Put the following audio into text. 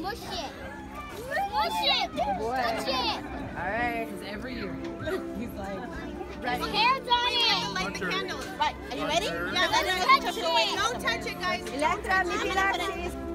Mush it. Mush it. Mush it. All right, because every year he's like, ready. Hands on it. Light the candle. Right. Are you ready? Yeah, let's touch it. Don't touch it, guys. Electra, mi pilates.